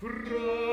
Pra